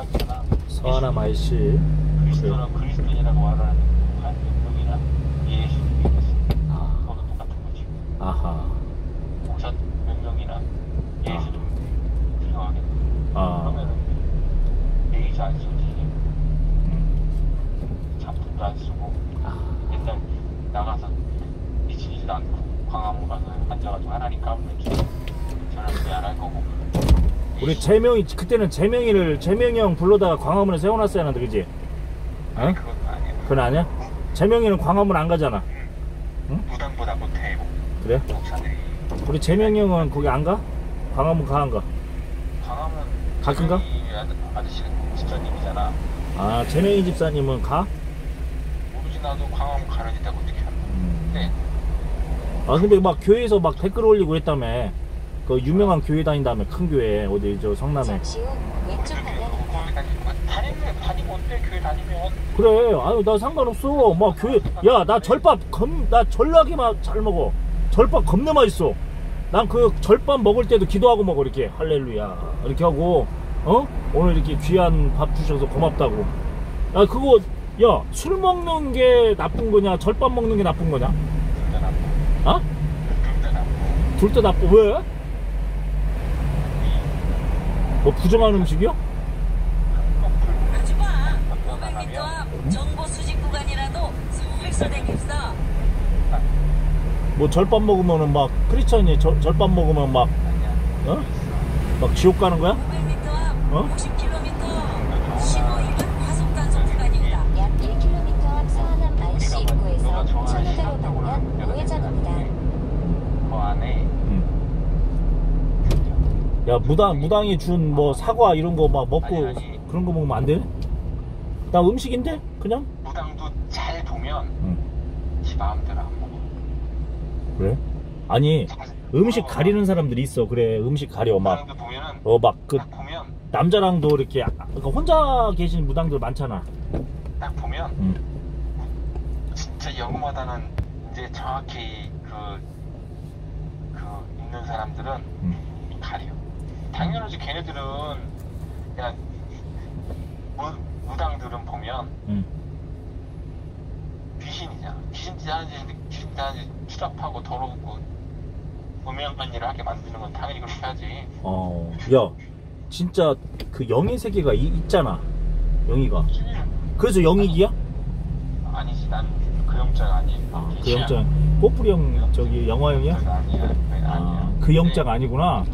똑같잖아. 서하남 IC 그리스도랑 그리스도인이라고 말하는 한 운동이나 예수 믿겠어. 아, 똑같은 거지. 아하 예수. 아 그러면은 에이즈 안 쓰지. 음, 안 쓰고 아, 나가서 미치지도 않고 광화문 가서 앉아가지고 하나님 까불면 저는 왜안할 거고. 우리 재명이 그때는 재명이를 재명이 형 불러다가 광화문에 세워놨어야 하는데 그지? 어? 아니 그건 아니야. 그건 아니야? 재명이는 광화문 안 가잖아 무당보다 못해 그래? 목사들이. 우리 재명이 형은 거기 안 가? 광화문 가 안 가? 광화문 가끔가? 재명이 아저- 아저씨가 집사님이잖아. 아 재명이 집사님은 가? 모르지 나도 광화문 어떻게 알아. 음. 네. 아 근데 막 교회에서 막 댓글 올리고 했다며 그 유명한 교회 다닌다며 큰 교회 어디 저 성남에. 잠시 후 왼쪽 방향입니다. 다니면 다니면 어때 교회 다니면 그래. 아유 나 상관없어. 막 교회 야 나 절밥 겁나 전락이 막잘 먹어. 절밥 겁나 맛있어. 난 그 절밥 먹을 때도 기도하고 먹어 이렇게. 할렐루야. 이렇게 하고 어? 오늘 이렇게 귀한 밥 주셔서 고맙다고. 야 그거 야 술 먹는 게 나쁜 거냐? 절밥 먹는 게 나쁜 거냐? 둘다 나쁘고 어? 둘다 나쁘고 둘다 나빠. 왜? 뭐 부정한 음식이요? 하지마 나쁘고 500m 나가면 앞 정보 수집 구간이라도 설서 댕깁사 뭐 절밥 먹으면은 막 크리스천이 절- 절밥 먹으면 막 어? 막 지옥 가는 거야? 500m 앞 어? 50km 신호 위반 과속 단속 구간입니다 약 1km 앞 서하남 IC 너가 입구에서 좋아하는 천호대로 시간적으로 방면 우회전입니다. 그 안에 야 무당 무당이 준 뭐 사과 이런 거 막 먹고 아니, 아니. 그런 거 먹으면 안 돼? 나 음식인데 그냥? 무당도 잘 보면 응. 지 마음대로 안 먹어 그래? 아니 잘- 음식 어, 가리는 사람들이 있어 그래 음식 가려 막 무당도 보면은 어막 그 딱 보면 남자랑도 이렇게 아- 그러니까 혼자 계신 무당들 많잖아. 딱 보면 응. 진짜 영음하다는 이제 정확히 그, 그 있는 사람들은 응. 가려. 당연하지 걔네들은 그냥 무, 무당들은 보면 응. 귀신이잖아. 귀신짓 하는지 귀신짓 하는지 추잡하고 더럽고 음양한 일을 하게 만드는 건 당연히 그렇게 하지. 어, 야, 진짜 그 영의 세계가 이- 있잖아. 영희가. 그래서 영익이야? 아니지 난 그 영장 아니. 아, 그 영장. 뽀뿌리 형 저기 영화 형이야? 아니야. 그게 아니야. 아, 그 영장 아니구나.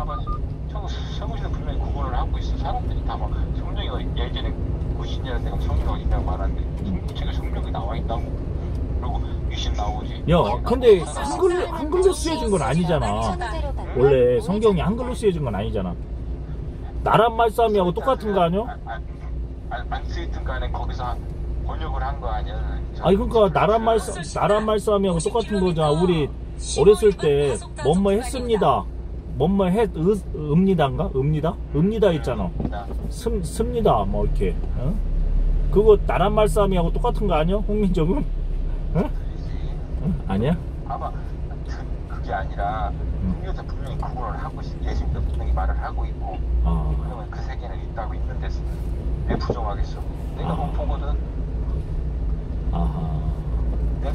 성우씨는 분명히 구분을 하고 있어. 사람들이 다 막 성령이가 예전에 90년대 내가 성령이 있다고 말하는데 성경책에 성령이 나와 있다고. 그리고 귀신 나오지. 야, 근데 한글 한글로 쓰여진 건 아니잖아. 원래 성경이. 한글로 쓰여진 건 아니잖아. 나란 말싸움이하고 똑같은 거 아니야? 안, 안, 안 쓰였든 간에 거기서 번역을 한 거 아니야. 아니 그러니까 나란 말싸 나란 말싸움이하고 똑같은 거잖아. 우리 어렸을 때 뭐뭐 했습니다. 뭐뭐 했 으, 읍니다인가? 읍니다? 읍니다 있잖아. 나 습, 습니다. 뭐 이렇게. 어? 그거 나란 말싸움이하고 똑같은 거 아니야? 홍민정은? 어? 어? 아니야? 그, 그게 아니라 음. 성경에서 분명히 구분을 하고. 예수님도 분명히 말을 하고 있고. 아, 그러면 그 세계는 있다고 있는데 왜 부정하겠어? 내가 아. 못 보거든. 아하. 내가,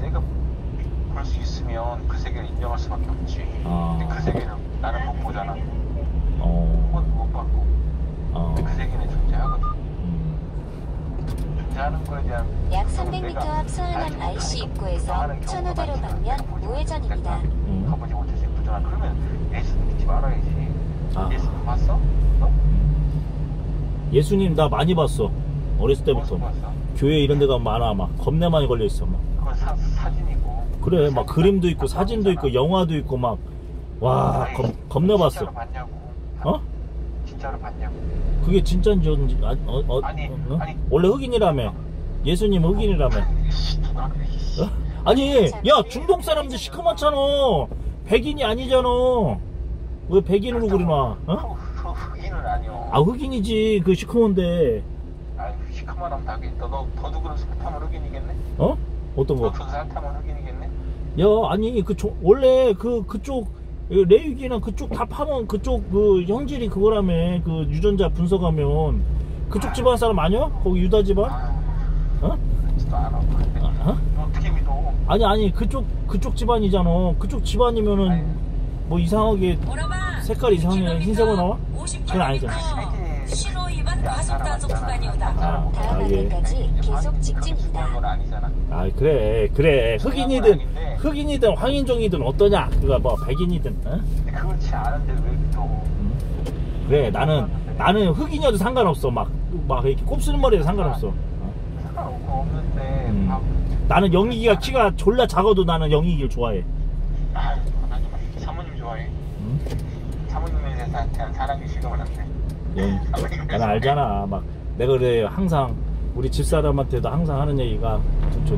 내가 볼 수 있으면 그 세계를 인정할 수밖에 없지. 아. 근데 그 세계는 한 어. 못 봤고. 어. 그 세계는 존재하거든. 음. 존재하는 거에 대한 약 300m 앞 서하남 IC 입구에서 천호대로 방면 우회전입니다. 음. 가보지 못해서 부정한 그러면 예수 믿지 말아야지. 아. 예수 봤어? 어? 예수님 나 많이 봤어. 어렸을 때부터. 교회 이런 데가 많아. 막 겁내 많이 걸려 있어. 막. 그건 사, 사진이고. 그래 막 그림도 있고 사진도 있고 영화도 있고 막 와 겁내 봤어 진짜로 봤냐고. 어 진짜로 봤냐고. 그게 진짜인지 어딘지 아, 어, 어, 아니, 어? 아니. 원래 흑인이라며 예수님 흑인이라며 씨, 누가 그래? 씨. 어? 아니 야 중동 사람들 시커멓잖아 백인이 아니잖아 왜 백인으로 그리나 어? 흑- 흑- 흑인은 아니요. 아 흑인이지 그 시커먼데 아유, 시커먼 하면 다겠다. 너 그런 살타면 흑인이겠네? 어 어떤 거 너도 살타면 흑인이겠네? 야 아니 그 조- 원래 그 그쪽 레위기나 그쪽 다 파면 그쪽 그 형질이 그거라며 그 유전자 분석하면 그쪽 집안 사람 아니야? 거기 유다 집안? 아, 어? 하고. 근데 어? 어떻게 믿어? 아니 아니 그쪽 그쪽 집안이잖아. 그쪽 집안이면은 뭐 이상하게 색깔 이상해. 흰색으로 나와? 그건 아니잖아. 신호 위반 과속 단속 구간이 오다. 아, 다음 아, 예. 안내까지 계속 건 직진입니다. 아니잖아. 아 그래 그래 흑인이든 흑인이든 황인종이든 어떠냐 그거 뭐 백인이든 어? 그렇지 않은데 왜? 음. 그래 나는 나는 흑인이어도 상관없어 막 막 이렇게 곱슬 머리도 상관없어 어? 상관없고 없는데 음. 밥 나는 영희기가 키가 졸라 작아도 나는 영희기를 좋아해 아. 사모님 좋아해. 응? 사모님에 그냥 사랑이 식으면 안 돼. 사모님 나는 알잖아. 막 내가 그래 항상 우리 집사람한테도 항상 하는 얘기가 저, 저